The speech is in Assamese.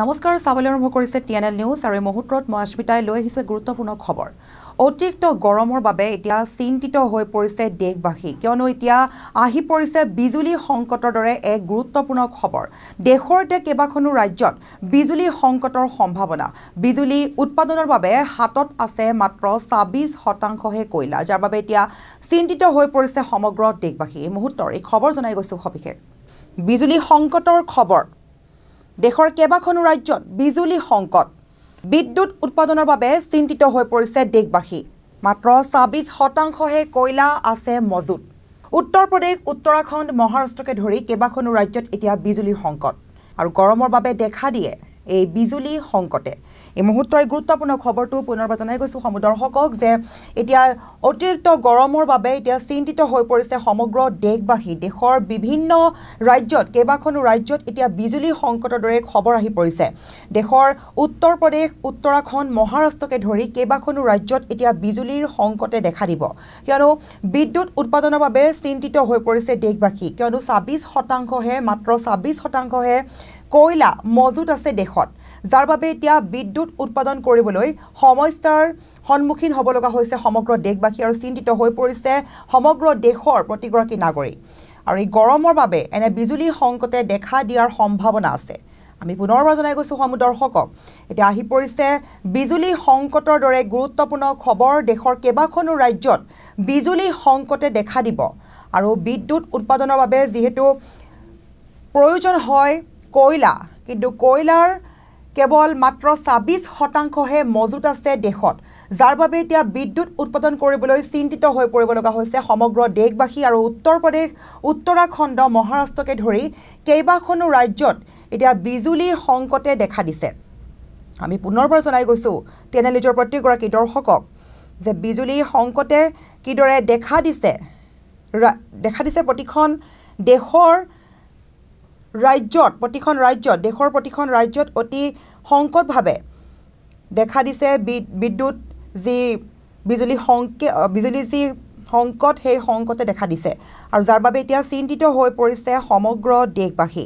নমস্কাৰ চাবলৈ আৰম্ভ কৰিছে টি এন এল নিউজ আৰু এই মুহূৰ্তত মই অস্মিতাই লৈ আহিছোঁ গুৰুত্বপূৰ্ণ খবৰ। অতিৰিক্ত গৰমৰ বাবে এতিয়া চিন্তিত হৈ পৰিছে দেশবাসী। কিয়নো এতিয়া আহি পৰিছে বিজুলী সংকটৰ দৰে এক গুৰুত্বপূৰ্ণ খবৰ। দেশৰ এতিয়া কেইবাখনো ৰাজ্যত বিজুলী সংকটৰ সম্ভাৱনা। বিজুলী উৎপাদনৰ বাবে হাতত আছে মাত্ৰ ছাব্বিছ শতাংশহে কয়লা যাৰ বাবে এতিয়া চিন্তিত হৈ পৰিছে সমগ্ৰ দেশবাসী। এই মুহূৰ্তৰ এই খবৰ জনাই গৈছোঁ সবিশেষ। বিজুলী সংকটৰ খবৰ। দেশৰ কেইবাখনো ৰাজ্যত বিজুলী সংকট। বিদ্যুৎ উৎপাদনৰ বাবে চিন্তিত হৈ পৰিছে দেশবাসী। মাত্ৰ ছাব্বিছ শতাংশহে কয়লা আছে মজুত। উত্তৰ প্ৰদেশ উত্তৰাখণ্ড মহাৰাষ্ট্ৰকে ধৰি কেইবাখনো ৰাজ্যত এতিয়া বিজুলীৰ সংকট। আৰু গৰমৰ বাবে দেখা দিয়ে এই বিজুলী সংকটে। এই মুহূৰ্তৰ গুৰুত্বপূৰ্ণ খবৰটো পুনৰবাৰ জনাই গৈছোঁ সমূহ দৰ্শকক যে এতিয়া অতিৰিক্ত গৰমৰ বাবে এতিয়া চিন্তিত হৈ পৰিছে সমগ্ৰ দেশবাসী। দেশৰ বিভিন্ন ৰাজ্যত কেইবাখনো ৰাজ্যত এতিয়া বিজুলী সংকটৰ দৰে খবৰ আহি পৰিছে। দেশৰ উত্তৰ প্ৰদেশ উত্তৰাখণ্ড মহাৰাষ্ট্ৰকে ধৰি কেইবাখনো ৰাজ্যত এতিয়া বিজুলীৰ সংকটে দেখা দিব। কিয়নো বিদ্যুৎ উৎপাদনৰ বাবে চিন্তিত হৈ পৰিছে দেশবাসী। কিয়নো ছাব্বিছ শতাংশহে মাত্ৰ ছাব্বিছ শতাংশহে কয়লা মজুত আছে দেশত যাৰ বাবে এতিয়া বিদ্যুৎ উৎপাদন কৰিবলৈ সমস্যাৰ সন্মুখীন হ'ব লগা হৈছে সমগ্ৰ দেশবাসী আৰু চিন্তিত হৈ পৰিছে সমগ্ৰ দেশৰ প্ৰতিগৰাকী নাগৰিক। আৰু এই গৰমৰ বাবে এনে বিজুলী সংকটে দেখা দিয়াৰ সম্ভাৱনা আছে। আমি পুনৰবাৰ জনাই গৈছোঁ সমূহ দৰ্শকক। এতিয়া আহি পৰিছে বিজুলী সংকটৰ দৰে গুৰুত্বপূৰ্ণ খবৰ দেশৰ কেইবাখনো ৰাজ্যত বিজুলী সংকটে দেখা দিব। আৰু বিদ্যুৎ উৎপাদনৰ বাবে যিহেতু প্ৰয়োজন হয় কয়লা কিন্তু কয়লাৰ কেৱল মাত্ৰ ছাব্বিছ শতাংশহে মজুত আছে দেশত যাৰ বাবে এতিয়া বিদ্যুৎ উৎপাদন কৰিবলৈ চিন্তিত হৈ পৰিব লগা হৈছে সমগ্ৰ দেশবাসী আৰু উত্তৰ প্ৰদেশ উত্তৰাখণ্ড মহাৰাষ্ট্ৰকে ধৰি কেইবাখনো ৰাজ্যত এতিয়া বিজুলীৰ সংকটে দেখা দিছে। আমি পুনৰবাৰ জনাই গৈছোঁ টেনেলিজৰ প্ৰতিগৰাকী দৰ্শকক যে বিজুলী সংকটে কিদৰে দেখা দিছে দেখা দিছে প্ৰতিখন দেশৰ ৰাজ্যত প্ৰতিখন ৰাজ্যত দেশৰ প্ৰতিখন ৰাজ্যত অতি সংকটভাৱে দেখা দিছে বিদ্যুৎ যি বিজুলী সংকে বিজুলী যি সংকট সেই সংকটে দেখা দিছে। আৰু যাৰ বাবে এতিয়া চিন্তিত হৈ পৰিছে সমগ্ৰ দেশবাসী।